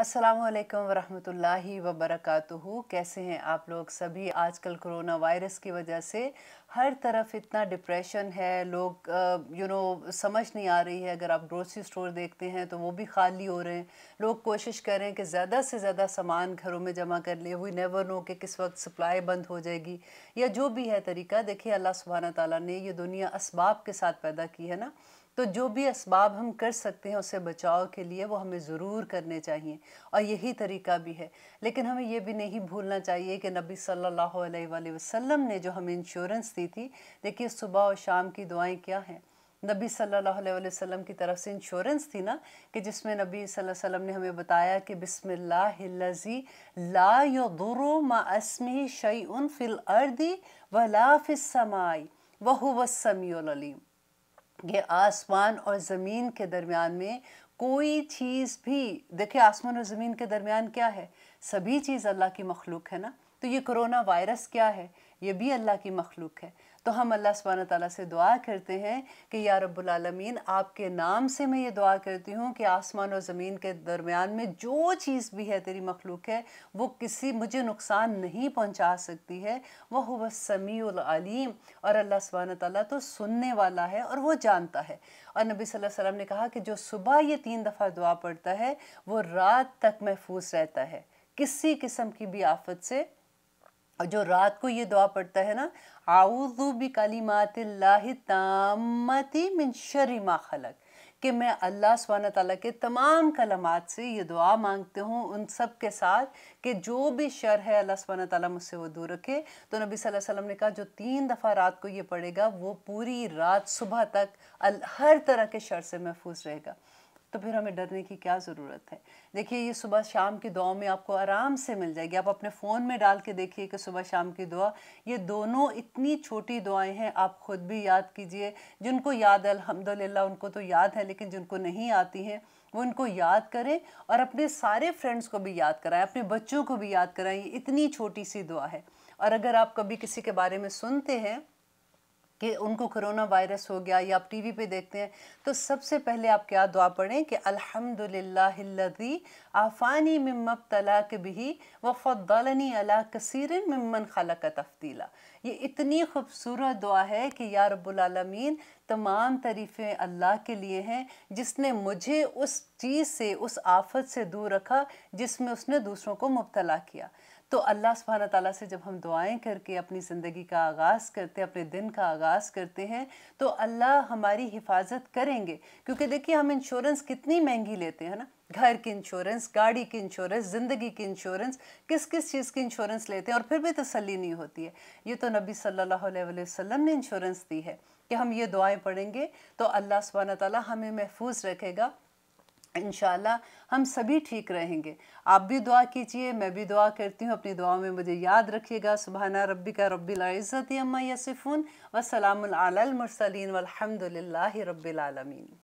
السلام علیکم ورحمۃ اللہ وبرکاتہ۔ کیسے ہیں آپ لوگ سبھی؟ آج کل کرونا وائرس کی وجہ سے ہر طرف اتنا ڈپریشن ہے، لوگ یو نو سمجھ نہیں آ رہی ہے۔ اگر آپ گروسری سٹور دیکھتے ہیں تو وہ بھی خالی ہو رہے ہیں۔ لوگ کوشش کر رہے ہیں کہ زیادہ سے زیادہ سامان گھروں میں جمع کر لیں۔ وی نیور نو کہ کس وقت سپلائی بند ہو جائے گی۔ یا جو بھی ہے طریقہ دیکھیں اللہ سبحانہ تعالیٰ نے یہ دنیا اسباب کے ساتھ پیدا کی ہے نا۔ تو جو بھی اسباب ہم کر سکتے ہیں اسے بچاؤ کے لیے وہ ہمیں ضرور کرنے چاہیے۔ اور یہی طریقہ بھی ہے۔ لیکن ہمیں یہ بھی نہیں بھولنا چاہیے کہ نبی صلی اللہ علیہ وآلہ وسلم نے جو ہمیں انشورنس دی تھی، دیکھیے صبح اور شام کی دعائیں کیا ہیں۔ نبی صلی اللہ علیہ وآلہ وسلم کی طرف سے انشورنس تھی نا کہ جس میں نبی صلی اللہ علیہ وسلم نے ہمیں بتایا کہ بسم اللہ اللذی لا يضر ما اسمه شیئن فی الارض ولا فی السمائی وہو السمیع العلیم یہ آسمان اور زمین کے درمیان میں کوئی چیز بھی، دیکھیں آسمان اور زمین کے درمیان کیا ہے؟ سبھی چیز اللہ کی مخلوق ہے نا؟ تو یہ کرونا وائرس کیا ہے؟ یہ بھی اللہ کی مخلوق ہے۔ تو ہم اللہ سبحانہ تعالیٰ سے دعا کرتے ہیں کہ یا رب العالمین، آپ کے نام سے میں یہ دعا کرتی ہوں کہ آسمان اور زمین کے درمیان میں جو چیز بھی ہے تیری مخلوق ہے، وہ کسی مجھے نقصان نہیں پہنچا سکتی ہے۔ وہ ہو سمیع العلیم۔ اور اللہ سبحانہ تعالیٰ تو سننے والا ہے اور وہ جانتا ہے۔ اور نبی صلی اللہ علیہ وسلم نے کہا کہ جو صبح یہ تین دفعہ دعا پڑھتا ہے، وہ رات تک محفوظ رہتا ہے۔ کسی قسم کی بھی آفت سے اور جو رات کو یہ دعا پڑھتا ہے نا، اعوذ بکلمات اللہ تامتی من شر ما خلق، کہ میں اللہ سبحانہ تعالیٰ کے تمام کلمات سے یہ دعا مانگتے ہوں ان سب کے ساتھ کہ جو بھی شر ہے اللہ سبحانہ تعالیٰ مجھ سے وہ دور رکھے۔ تو نبی صلی اللہ علیہ وسلم نے کہا، جو تین دفعہ رات کو یہ پڑھے گا، وہ پوری رات صبح تک ہر طرح کے شر سے محفوظ رہے گا۔ تو پھر ہمیں ڈرنے کی کیا ضرورت ہے؟ دیکھیے، یہ صبح شام کی دعاؤں میں آپ کو آرام سے مل جائے گی۔ آپ اپنے فون میں ڈال کے دیکھیے کہ صبح شام کی دعا، یہ دونوں اتنی چھوٹی دعائیں ہیں، آپ خود بھی یاد کیجیے۔ جن کو یاد ہے الحمدللہ، ان کو تو یاد ہے، لیکن جن کو نہیں آتی ہیں، وہ ان کو یاد کریں اور اپنے سارے فرینڈز کو بھی یاد کرائیں، اپنے بچوں کو بھی یاد کرائیں۔ یہ اتنی چھوٹی سی دعا ہے۔ اور اگر آپ کبھی کسی کے بارے میں سنتے ہیں کہ ان کو کرونا وائرس ہو گیا یا آپ ٹی وی پہ دیکھتے ہیں، تو سب سے پہلے آپ کیا دعا پڑھیں کہ الحمدللہ الذی آفانی من مبتلاک بھی وفضلنی علی کثیر ممن خلق تفضیلا۔ یہ اتنی خوبصورت دعا ہے کہ یا رب العالمین تمام تعریفیں اللہ کے لیے ہیں، جس نے مجھے اس چیز سے، اس آفت سے دور رکھا جس میں اس نے دوسروں کو مبتلا کیا۔ تو اللہ سبحانہ تعالیٰ سے جب ہم دعائیں کر کے اپنی زندگی کا آغاز کرتے ہیں، اپنے دن کا آغاز کرتے ہیں، تو اللہ ہماری حفاظت کریں گے۔ کیونکہ دیکھیے، ہم انشورنس کتنی مہنگی لیتے ہیں نا۔ گھر کی انشورنس، گاڑی کی انشورنس، زندگی کی انشورنس، کس کس چیز کی انشورنس لیتے ہیں اور پھر بھی تسلی نہیں ہوتی ہے۔ یہ تو نبی صلی اللہ علیہ وسلم نے انشورنس دی ہے کہ ہم یہ دعائیں پڑھیں گے تو اللہ سبحانہ تعالیٰ ہمیں محفوظ رکھے گا۔ انشاءاللہ ہم سبھی ٹھیک رہیں گے۔ آپ بھی دعا کیجیے، میں بھی دعا کرتی ہوں، اپنی دعاؤں میں مجھے یاد رکھیے گا۔ سبحانہ ربی کا رب العزت اما یسفون وسلام العلی المرسلین والحمد للہ رب العالمین۔